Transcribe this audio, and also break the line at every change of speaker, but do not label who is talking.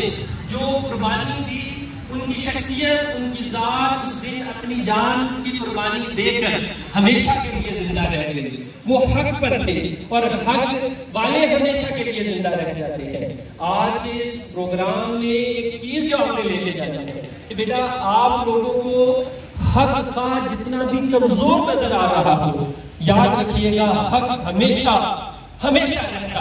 और जो कुर्बानी दी, उनकी शख्सियत, उनकी जात, उस दिन अपनी जान की कुर्बानी देकर हमेशा के लिए ज़िंदा रह गए वो हक पर थे और हक वाले हमेशा के लिए ज़िंदा रह जाते हैं। आज के इस प्रोग्राम में एक चीज़ जो आपने लेके जाना है कि बेटा, आप लोगों को हक का जितना भी कमज़ोर नज़र आ रहा हो, याद रखिएगा, हक हमेशा हमेशा रहता